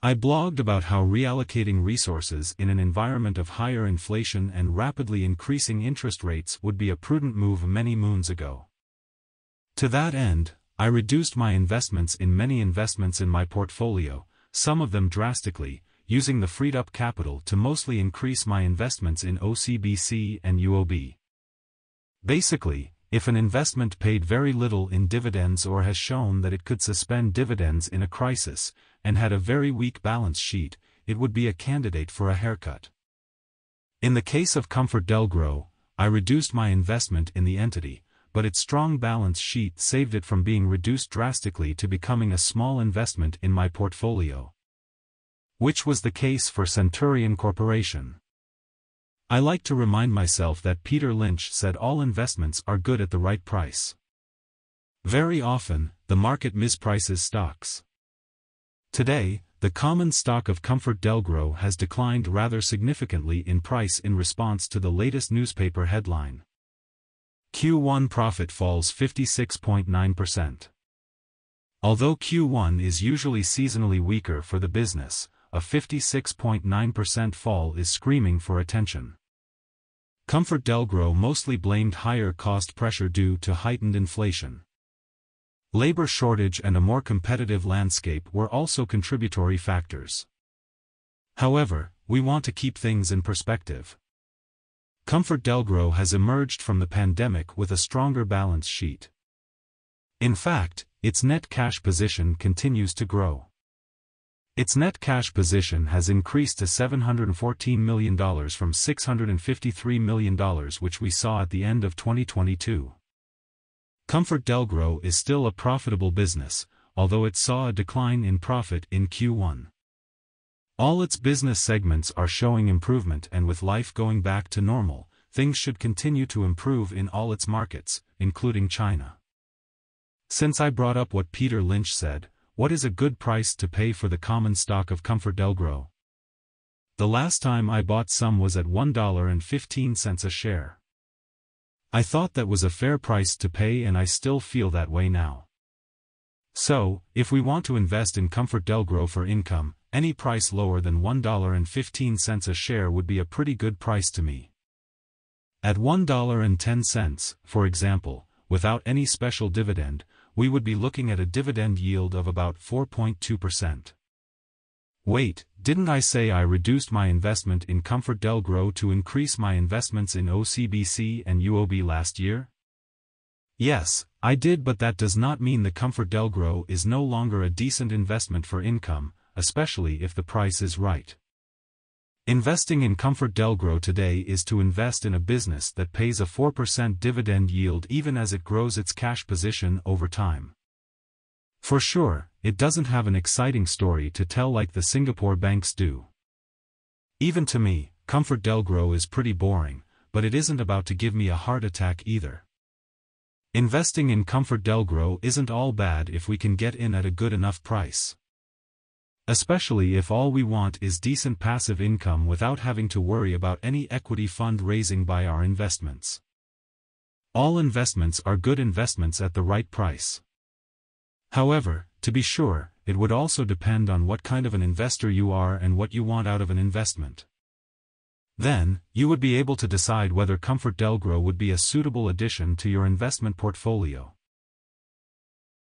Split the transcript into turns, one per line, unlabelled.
I blogged about how reallocating resources in an environment of higher inflation and rapidly increasing interest rates would be a prudent move many moons ago. To that end, I reduced my investments in many investments in my portfolio, some of them drastically, using the freed-up capital to mostly increase my investments in OCBC and UOB. Basically, if an investment paid very little in dividends or has shown that it could suspend dividends in a crisis, and had a very weak balance sheet, it would be a candidate for a haircut. In the case of ComfortDelGro, I reduced my investment in the entity, but its strong balance sheet saved it from being reduced drastically to becoming a small investment in my portfolio. Which was the case for Centurion Corporation. I like to remind myself that Peter Lynch said all investments are good at the right price. Very often, the market misprices stocks. Today, the common stock of ComfortDelGro has declined rather significantly in price in response to the latest newspaper headline. Q1 profit falls 56.9%. Although Q1 is usually seasonally weaker for the business, a 56.9% fall is screaming for attention. ComfortDelGro mostly blamed higher cost pressure due to heightened inflation. Labor shortage and a more competitive landscape were also contributory factors. However, we want to keep things in perspective. ComfortDelGro has emerged from the pandemic with a stronger balance sheet. In fact, its net cash position continues to grow. Its net cash position has increased to $714 million from $653 million which we saw at the end of 2022. ComfortDelGro is still a profitable business, although it saw a decline in profit in Q1. All its business segments are showing improvement and with life going back to normal, things should continue to improve in all its markets, including China. Since I brought up what Peter Lynch said, what is a good price to pay for the common stock of ComfortDelGro? The last time I bought some was at $1.15 a share. I thought that was a fair price to pay and I still feel that way now. So, if we want to invest in ComfortDelGro for income, any price lower than $1.15 a share would be a pretty good price to me. At $1.10, for example, without any special dividend, we would be looking at a dividend yield of about 4.2%. Wait, didn't I say I reduced my investment in ComfortDelGro to increase my investments in OCBC and UOB last year? Yes, I did but that does not mean the ComfortDelGro is no longer a decent investment for income, especially if the price is right. Investing in ComfortDelGro today is to invest in a business that pays a 4% dividend yield even as it grows its cash position over time. For sure, it doesn't have an exciting story to tell like the Singapore banks do. Even to me, ComfortDelGro is pretty boring, but it isn't about to give me a heart attack either. Investing in ComfortDelGro isn't all bad if we can get in at a good enough price. Especially if all we want is decent passive income without having to worry about any equity fund raising by our investments. All investments are good investments at the right price. However, to be sure, it would also depend on what kind of an investor you are and what you want out of an investment. Then, you would be able to decide whether ComfortDelGro would be a suitable addition to your investment portfolio.